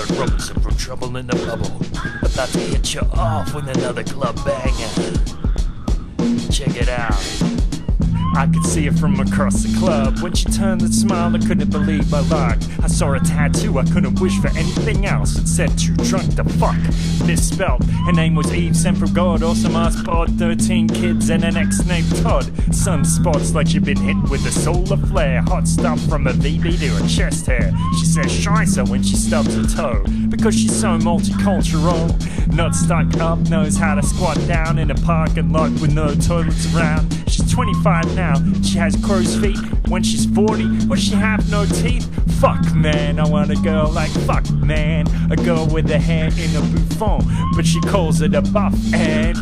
Kurt Robinson from Trouble in a Bubble. About to hit you off with another club banger. Check it out. I could see her from across the club. When she turned and smiled, I couldn't believe my luck. I saw a tattoo, I couldn't wish for anything else. It said too drunk to fuck. Misspelled. Her name was Eve, sent from God. Awesome ass bod, 13 kids and an ex named Todd. Sunspots like she'd been hit with a solar flare. Hot stuff from her VB to her chest hair. She says Scheisse when she stubs her toe. Because she's so multicultural. Not stuck up, knows how to squat down in a parking lot with no toilets around. She's 25 now, she has crow's feet. When she's 40, will she have no teeth? Fuck man, I want a girl like fuck man. A girl with a hair in a bouffant, but she calls it a buff and.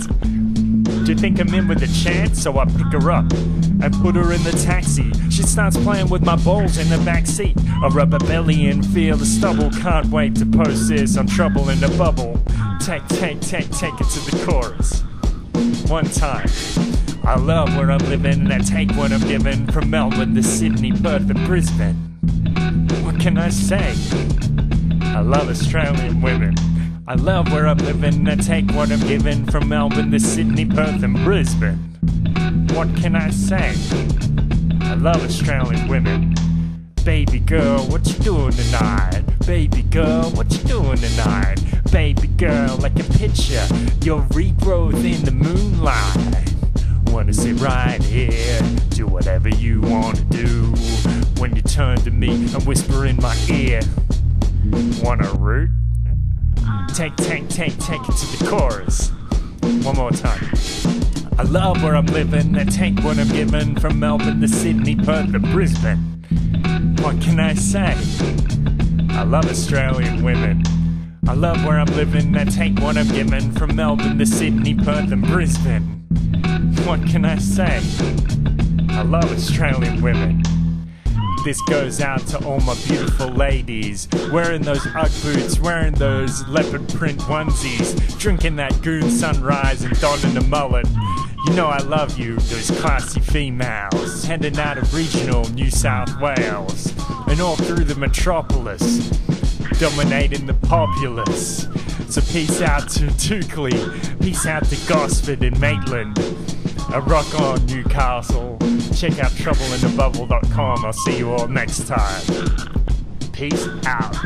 Do you think I'm in with a chance? So I pick her up and put her in the taxi. She starts playing with my balls in the back seat. I rub her belly and feel the stubble. Can't wait to post this on Trouble in a Bubble. Take, take, take, take it to the chorus. One time. I love where I'm living and I take what I'm given from Melbourne to Sydney, Perth, and Brisbane. What can I say? I love Australian women. I love where I'm living and I take what I'm given from Melbourne to Sydney, Perth, and Brisbane. What can I say? I love Australian women. Baby girl, what you doing tonight? Baby girl, what you doing tonight? Baby girl, like a picture, your regrowth in the moonlight. Wanna sit right here, do whatever you wanna do. When you turn to me and whisper in my ear, wanna root? Take, take, take, take it to the chorus. One more time. I love where I'm living. I take what I'm given from Melbourne to Sydney, Perth to Brisbane. What can I say? I love Australian women. I love where I'm living. I take what I'm given from Melbourne to Sydney, Perth, and Brisbane. What can I say? I love Australian women. This goes out to all my beautiful ladies wearing those Ugg boots, wearing those leopard print onesies, drinking that goon sunrise and donning a mullet. You know I love you, those classy females, heading out of regional New South Wales and all through the metropolis, dominating the populace. So peace out to Toukley, peace out to Gosford and Maitland. A rock on Newcastle. Check out troubleinabubble.com. I'll see you all next time. Peace out.